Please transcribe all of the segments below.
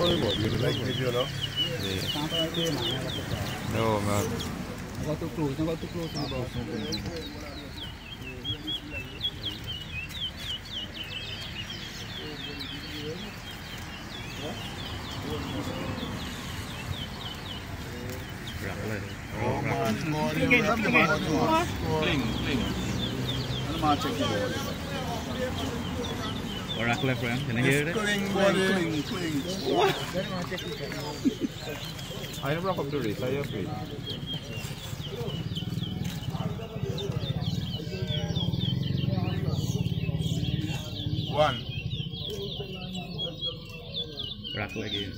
quay một cái đấy cái chưa đó đâu mà có túc lùi nó có túc lùi nó bảo Rạng lên. Cling. I'm going to check the ball. Oracle friend, can you hear it? Cling, buddy. Cling, cling. I rock up the race, I just wait. One. Oracle again.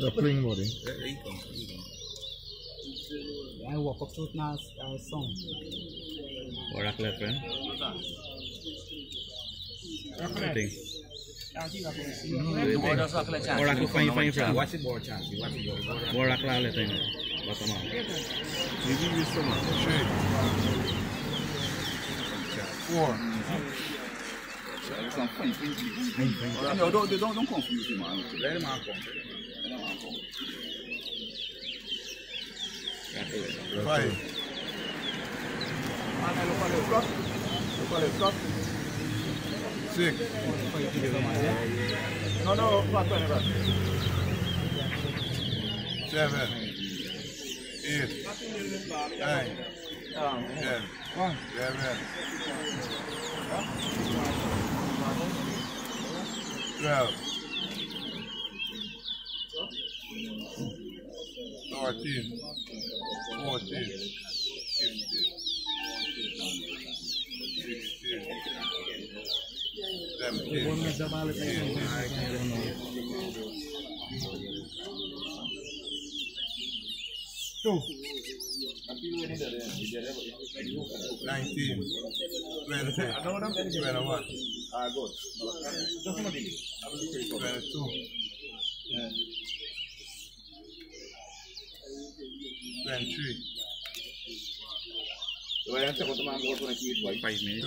The cling, buddy. I walk up to it now, uh, song. Oracle friend. I think. Tem. Bora com o pai, pai, pai. Bora com a letra ainda. Bota mal. Vive isso, mano. Cheio. Four. No, don't, don't, don't confuse him, man. Let him out. Let him out. Five. Five. Five. Five. Five. Five. Five. Five. At the front. Six. No, no, front, front, front. Seven. Eight. Nine. Ten. Eleven. Twelve. Thirteen. Fourteen. Fifteen. Two. 19, 20, 21. Ah. Five minutes.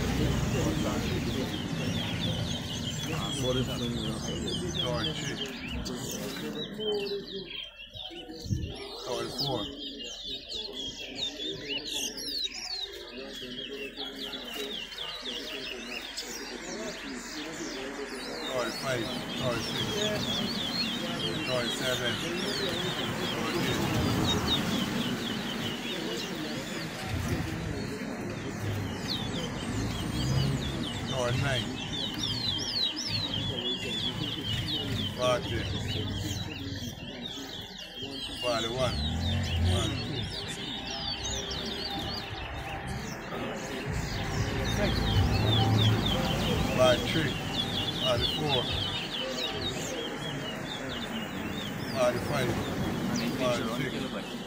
Thirty-three. Thirty-four. Thirty-five. Thirty-six. Thirty-nine. Forty. Forty-one. One, two. Forty-three. Forty-four. Forty-five. Forty-six.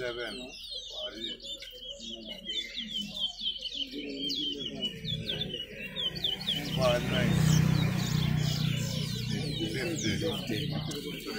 seven. Five nine. Fifty.